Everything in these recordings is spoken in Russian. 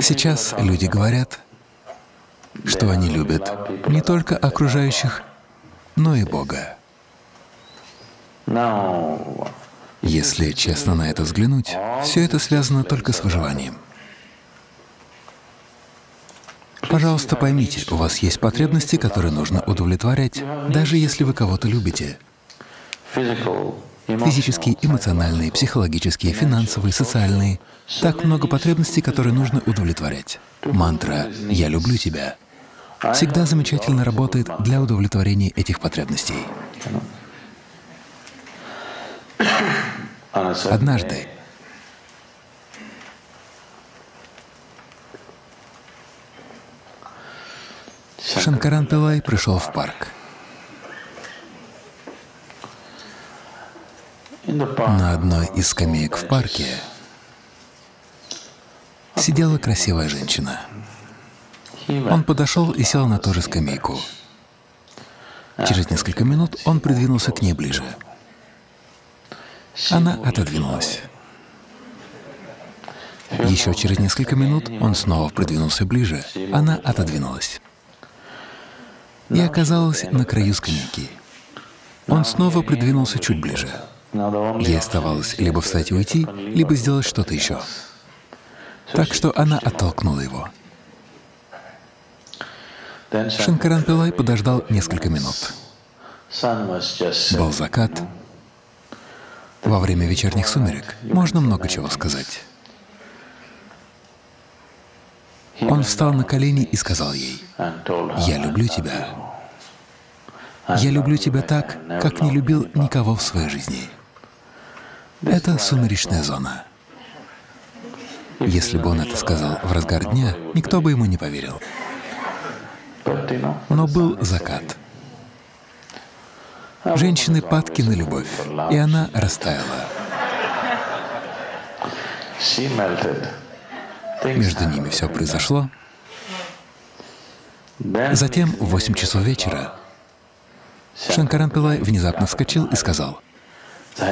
Сейчас люди говорят, что они любят не только окружающих, но и Бога. Если честно на это взглянуть, все это связано только с выживанием. Пожалуйста, поймите, у вас есть потребности, которые нужно удовлетворять, даже если вы кого-то любите. Физические, эмоциональные, психологические, финансовые, социальные. Так много потребностей, которые нужно удовлетворять. Мантра «Я люблю тебя» всегда замечательно работает для удовлетворения этих потребностей. Однажды Шанкаран Пилай пришел в парк. На одной из скамеек в парке сидела красивая женщина. Он подошел и сел на ту же скамейку. Через несколько минут он придвинулся к ней ближе. Она отодвинулась. Еще через несколько минут он снова придвинулся ближе. Она отодвинулась и оказалась на краю скамейки. Он снова придвинулся чуть ближе. Ей оставалось либо встать и уйти, либо сделать что-то еще. Так что она оттолкнула его. Шанкаран Пилай подождал несколько минут. Был закат. Во время вечерних сумерек можно много чего сказать. Он встал на колени и сказал ей, «Я люблю тебя. Я люблю тебя так, как не любил никого в своей жизни». Это сумеречная зона. Если бы он это сказал в разгар дня, никто бы ему не поверил. Но был закат. Женщины падки на любовь, и она растаяла. Между ними все произошло. Затем в восемь часов вечера Шанкаран Пилай внезапно вскочил и сказал,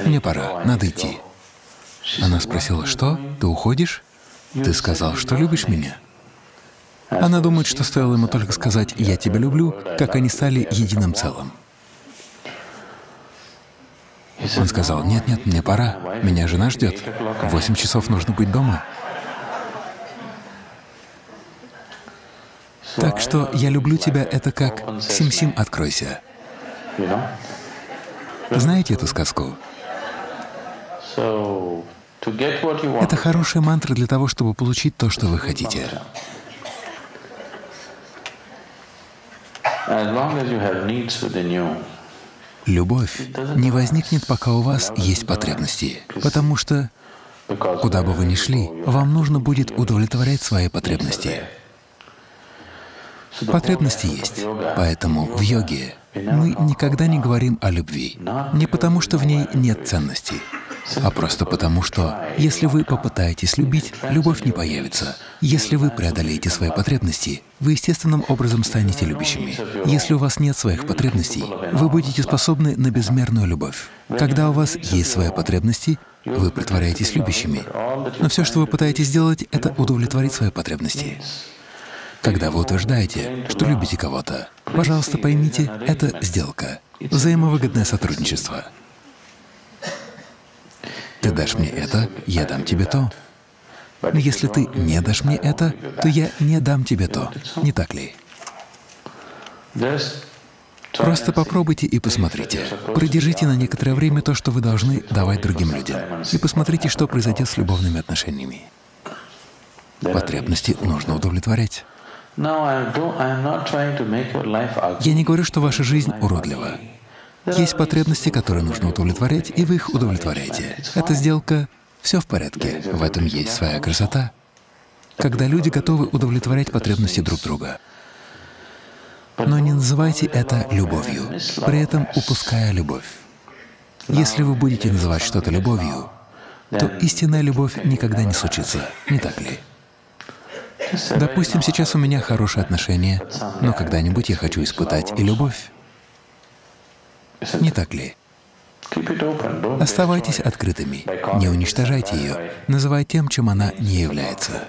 «Мне пора, надо идти». Она спросила, «Что? Ты уходишь? Ты сказал, что любишь меня?» Она думает, что стоило ему только сказать «я тебя люблю», как они стали единым целым. Он сказал, «Нет, нет, мне пора, меня жена ждет, восемь часов нужно быть дома». Так что «я люблю тебя» — это как «Сим-Сим, откройся». Знаете эту сказку? Это хорошая мантра для того, чтобы получить то, что вы хотите. Любовь не возникнет, пока у вас есть потребности, потому что куда бы вы ни шли, вам нужно будет удовлетворять свои потребности. Потребности есть, поэтому в йоге мы никогда не говорим о любви, не потому что в ней нет ценностей, а просто потому, что если вы попытаетесь любить, любовь не появится. Если вы преодолеете свои потребности, вы естественным образом станете любящими. Если у вас нет своих потребностей, вы будете способны на безмерную любовь. Когда у вас есть свои потребности, вы притворяетесь любящими. Но все, что вы пытаетесь сделать, это удовлетворить свои потребности. Когда вы утверждаете, что любите кого-то, пожалуйста, поймите, это сделка, взаимовыгодное сотрудничество. Ты дашь мне это, я дам тебе то. Но если ты не дашь мне это, то я не дам тебе то. Не так ли? Просто попробуйте и посмотрите. Продержите на некоторое время то, что вы должны давать другим людям. И посмотрите, что произойдет с любовными отношениями. Потребности нужно удовлетворять. Я не говорю, что ваша жизнь уродлива. Есть потребности, которые нужно удовлетворять, и вы их удовлетворяете. Эта сделка — все в порядке, в этом есть своя красота. Когда люди готовы удовлетворять потребности друг друга. Но не называйте это любовью, при этом упуская любовь. Если вы будете называть что-то любовью, то истинная любовь никогда не случится, не так ли? Допустим, сейчас у меня хорошие отношения, но когда-нибудь я хочу испытать и любовь. Не так ли? Оставайтесь открытыми, не уничтожайте ее, называя тем, чем она не является.